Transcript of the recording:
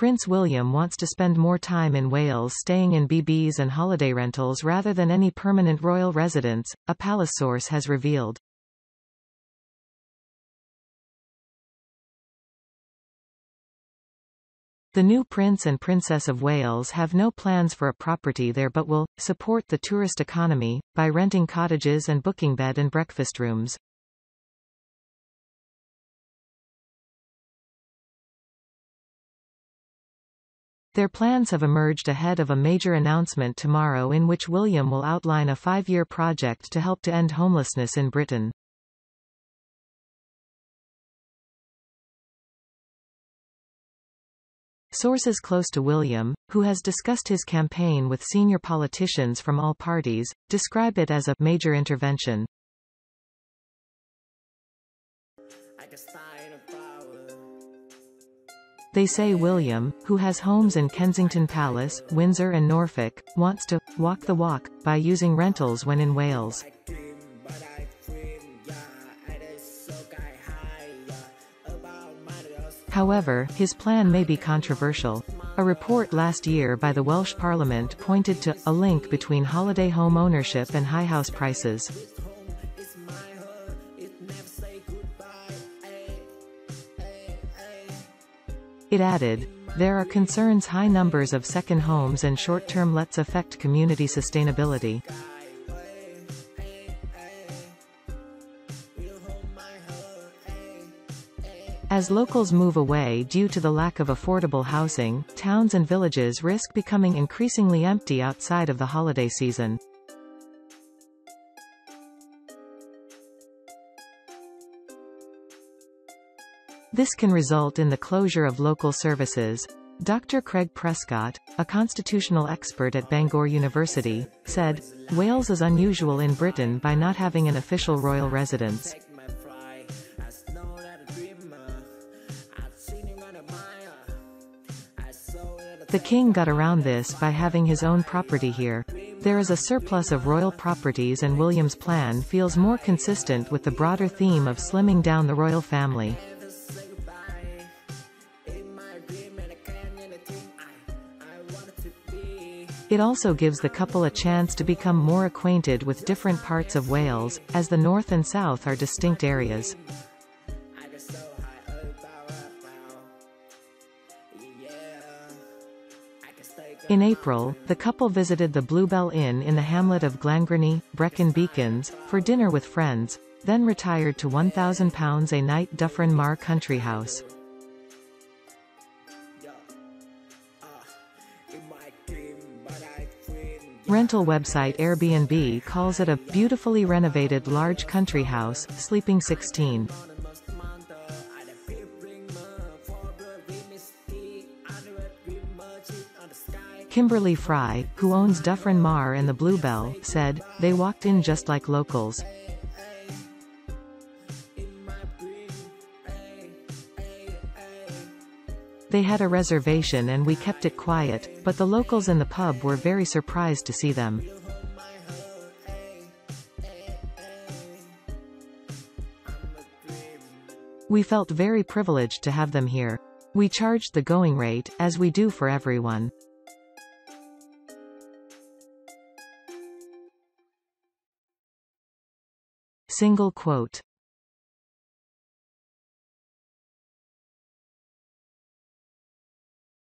Prince William wants to spend more time in Wales staying in B&Bs and holiday rentals rather than any permanent royal residence, a palace source has revealed. The new Prince and Princess of Wales have no plans for a property there but will support the tourist economy by renting cottages and booking bed and breakfast rooms. Their plans have emerged ahead of a major announcement tomorrow in which William will outline a five-year project to help to end homelessness in Britain. Sources close to William, who has discussed his campaign with senior politicians from all parties, describe it as a major intervention. They say William, who has homes in Kensington Palace, Windsor and Norfolk, wants to walk the walk by using rentals when in Wales. However, his plan may be controversial. A report last year by the Welsh Parliament pointed to a link between holiday home ownership and high house prices. It added, there are concerns high numbers of second homes and short-term lets affect community sustainability. As locals move away due to the lack of affordable housing, towns and villages risk becoming increasingly empty outside of the holiday season. This can result in the closure of local services. Dr. Craig Prescott, a constitutional expert at Bangor University, said, Wales is unusual in Britain by not having an official royal residence. The king got around this by having his own property here. There is a surplus of royal properties and William's plan feels more consistent with the broader theme of slimming down the royal family. It also gives the couple a chance to become more acquainted with different parts of Wales, as the north and south are distinct areas. In April, the couple visited the Bluebell Inn in the hamlet of Glangrwyney, Brecon Beacons, for dinner with friends, then retired to £1,000 a night Dyffryn Mawr country house. Rental website Airbnb calls it a beautifully renovated large country house, sleeping 16. Kimberly Fry, who owns Dyffryn Mawr and the Bluebell, said, they walked in just like locals. They had a reservation and we kept it quiet, but the locals in the pub were very surprised to see them. We felt very privileged to have them here. We charged the going rate, as we do for everyone. Single quote